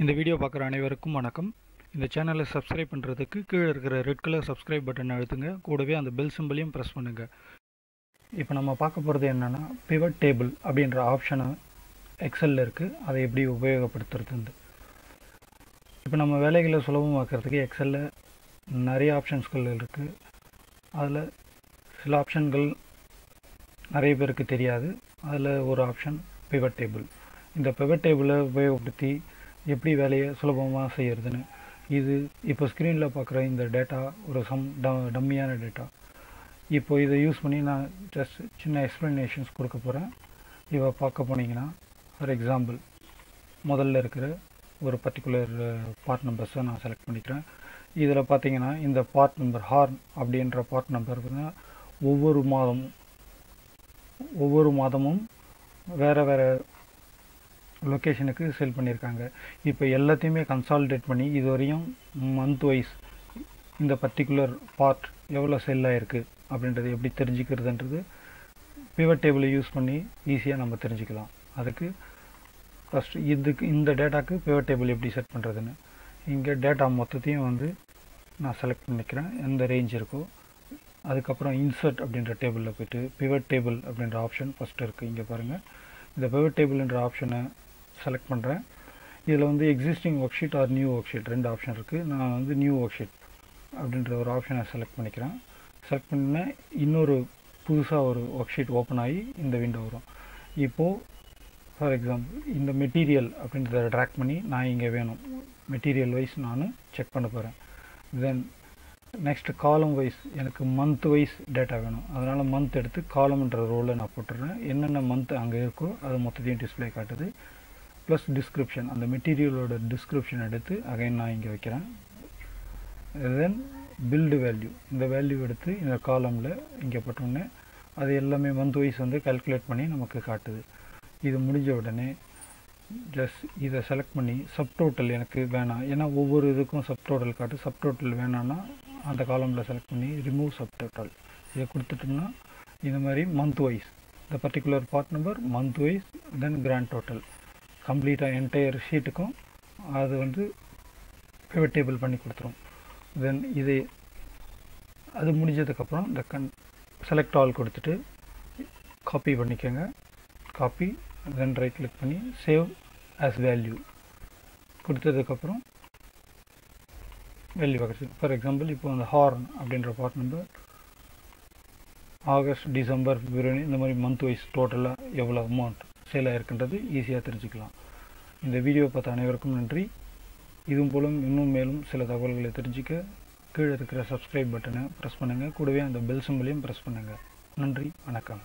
இந்த வீடியோ பார்க்குற அனைவருக்கும் வணக்கம். இந்த சேனலை சப்ஸ்கிரைப் பண்ணுறதுக்கு கீழே இருக்கிற ரெட் கலர் சப்ஸ்கிரைப் பட்டன் அழுத்துங்க. கூடவே அந்த பெல் சிம்பிளையும் ப்ரெஸ் பண்ணுங்கள் இப்போ நம்ம பார்க்க போகிறது என்னென்னா பிவட் டேபிள் அப்படின்ற ஆப்ஷனை எக்ஸலில் இருக்குது அதை எப்படி உபயோகப்படுத்துறது இப்போ நம்ம வேலைகளை சுலபமாக்கிறதுக்கு எக்ஸலில் நிறைய ஆப்ஷன்ஸ்கள் இருக்குது அதில் சில ஆப்ஷன்கள் நிறைய பேருக்கு தெரியாது. அதில் ஒரு ஆப்ஷன் பிவட் டேபிள் இந்த பிவட் டேபிளை உபயோகப்படுத்தி எப்படி வேலையை சுலபமாக செய்கிறதுன்னு இது இப்போ ஸ்க்ரீனில் பார்க்குற இந்த டேட்டா ஒரு சம் ட டம்மியான டேட்டா இப்போ இதை யூஸ் பண்ணி நான் ஜஸ்ட் சின்ன எக்ஸ்ப்ளனேஷன்ஸ் கொடுக்க போகிறேன் இவ பார்க்க போனீங்கன்னா ஃபார் எக்ஸாம்பிள் முதல்ல இருக்கிற ஒரு பர்டிகுலர் பார்ட் நம்பர்ஸை நான் செலக்ட் பண்ணிக்கிறேன். இதில் பார்த்தீங்கன்னா இந்த பார்ட் நம்பர் ஹார்ன் அப்படின்ற பார்ட் நம்பர் ஒவ்வொரு மாதமும் ஒவ்வொரு மாதமும் வேறு வேறு லொக்கேஷனுக்கு செல் பண்ணியிருக்காங்க இப்போ எல்லாத்தையுமே கன்சாலிடேட் பண்ணி இது வரையும் மந்த் வைஸ் இந்த பர்டிகுலர் பார்ட் எவ்வளோ செல் ஆகிருக்கு அப்படின்றது எப்படி தெரிஞ்சுக்கிறதுன்றது பிவட் டேபிளை யூஸ் பண்ணி ஈஸியாக நம்ம தெரிஞ்சுக்கலாம். அதுக்கு ஃபஸ்ட்டு இதுக்கு இந்த டேட்டாக்கு பிவட் டேபிள் எப்படி செட் பண்ணுறதுன்னு இங்கே டேட்டா மொத்தத்தையும் வந்து நான் செலக்ட் பண்ணிக்கிறேன். எந்த ரேஞ்ச் இருக்கோ அதுக்கப்புறம் இன்சர்ட் அப்படின்ற டேபிளில் போய்ட்டு பிவட் டேபிள் அப்படின்ற ஆப்ஷன் ஃபஸ்ட்டு இருக்குது இங்கே பாருங்கள் இந்த பிவட் டேபிள்ன்ற ஆப்ஷனை செலக்ட் பண்ணுறேன் இதில் வந்து existing worksheet or new worksheet ரெண்டு ஆப்ஷன் இருக்குது நான் வந்து நியூ ஒர்க் ஷீட் அப்படின்ற ஒரு ஆப்ஷனை செலக்ட் பண்ணிக்கிறேன். செலக்ட் பண்ண இன்னொரு புதுசாக ஒரு ஒர்க் ஷீட் ஓப்பன் ஆகி இந்த விண்டோ வரும். இப்போது ஃபார் எக்ஸாம்பிள் இந்த மெட்டீரியல் அப்படின்றத ட்ராக் பண்ணி நான் இங்கே வேணும். மெட்டீரியல் வைஸ் நான் செக் பண்ண போகிறேன் தென் நெக்ஸ்ட் காலம் வைஸ் எனக்கு மந்த் வைஸ் டேட்டா வேணும். அதனால் மந்த் எடுத்து காலம்ன்ற ரோலில் நான் போட்டுடுறேன் என்னென்ன மந்த் அங்கே இருக்கோ அது மொத்தத்தையும் டிஸ்பிளே காட்டுது. ப்ளஸ் டிஸ்கிரிப்ஷன் அந்த மெட்டீரியலோட டிஸ்கிரிப்ஷன் எடுத்து அகைன் நான் இங்கே வைக்கிறேன். தென் பில்டு வேல்யூ இந்த வேல்யூ எடுத்து இந்த காலமில் இங்கே போட்டோன்னே அது எல்லாமே மந்த் வைஸ் வந்து கால்குலேட் பண்ணி நமக்கு காட்டுது. இது முடிஞ்ச உடனே ஜஸ்ட் இதை செலக்ட் பண்ணி சப்டோட்டல் எனக்கு வேணாம். ஏன்னா ஒவ்வொரு இதுக்கும் சப்டோட்டல் காட்டு. சப்டோட்டல் வேணான்னா அந்த காலமில் செலக்ட் பண்ணி ரிமூவ் சப்டோட்டல் இதை கொடுத்துட்டோம்னா இந்த மாதிரி மந்த் வைஸ் இந்த particular part number month wise then grand total கம்ப்ளீட்டாக என்டையர் ஷீட்டுக்கும் அது வந்து பிவட் டேபிள் பண்ணி கொடுத்துரும். தென் இது அது முடிஞ்சதுக்கப்புறம் இந்த கன் செலக்ட் ஆல் கொடுத்துட்டு காப்பி பண்ணிக்கோங்க. காப்பி தென் ரைட் கிளிக் பண்ணி சேவ் ஆஸ் வேல்யூ கொடுத்ததுக்கப்புறம் வேல்யூ கிடச்சி ஃபார் எக்ஸாம்பிள் இப்போ அந்த ஹார்ன் அப்படின்ற part number August December February இந்த மாதிரி மந்த் வைஸ் டோட்டலாக எவ்வளோ அமௌண்ட் சேல் ஆகிருக்குன்றது ஈஸியாக தெரிஞ்சுக்கலாம். இந்த வீடியோ பார்த்த அனைவருக்கும் நன்றி. இதுவும் போலும் இன்னும் மேலும் சில தகவல்களை தெரிஞ்சுக்க கீழே இருக்கிற சப்ஸ்கிரைப் பட்டனை ப்ரெஸ் பண்ணுங்கள் கூடவே அந்த பெல் சிம்பிளையும் ப்ரெஸ் பண்ணுங்கள் நன்றி வணக்கம்.